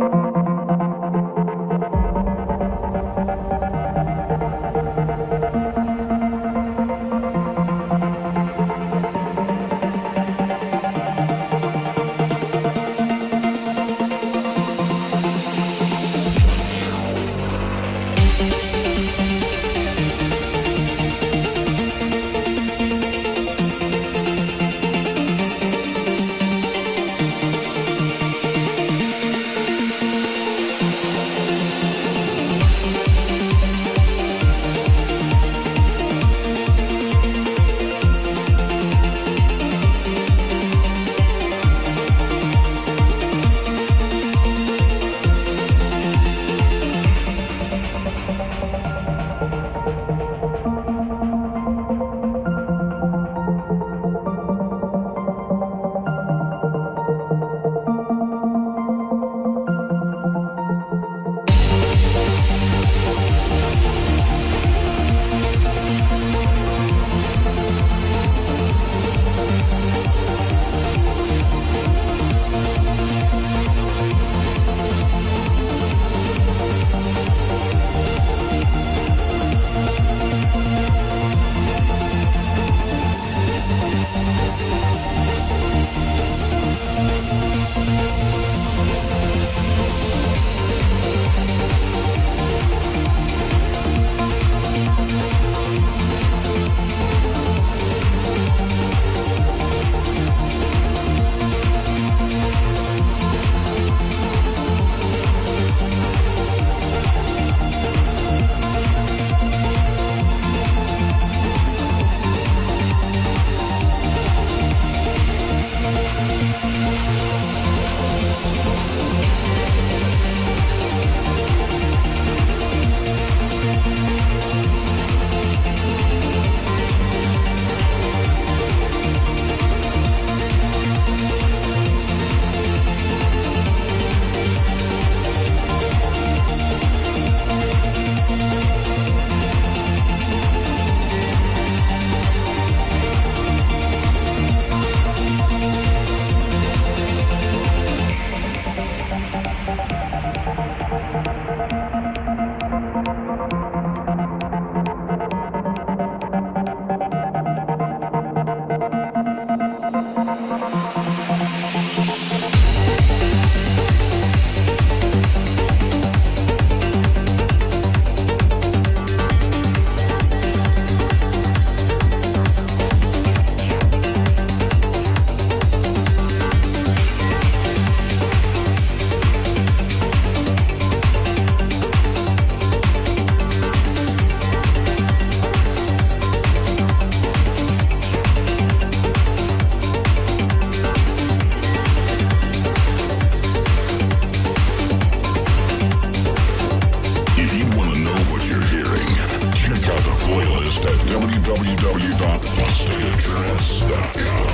you unstuck.